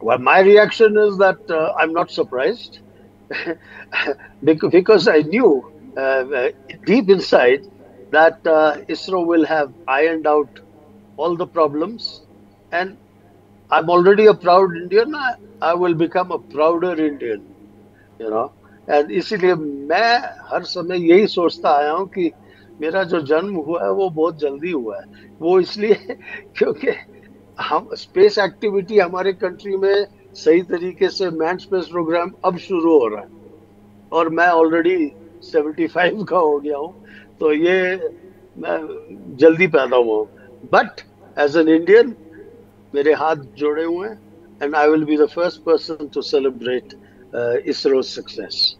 Well, my reaction is that uh, I'm not surprised because I knew uh, deep inside that uh, ISRO will have ironed out all the problems and I'm already a proud Indian. I, I will become a prouder Indian, you know. And इसीलिए मैं हर समय यही सोचता आया हूँ कि मेरा जो जन्म हुआ है वो बहुत जल्दी हुआ है वो इसलिए क्योंकि हम स्पेस एक्टिविटी हमारे कंट्री में सही तरीके से मैन स्पेस प्रोग्राम अब शुरू हो रहा है। और मैं ऑलरेडी 75 का हो गया हूँ तो ये मैं जल्दी पैदा हुआ हूँ। बट एज एन इंडियन मेरे हाथ जोड़े हुए हैं and I will be the first person to celebrate ISRO success